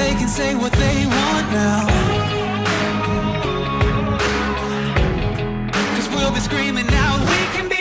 They can say what they want now. Cause we'll be screaming out, we can be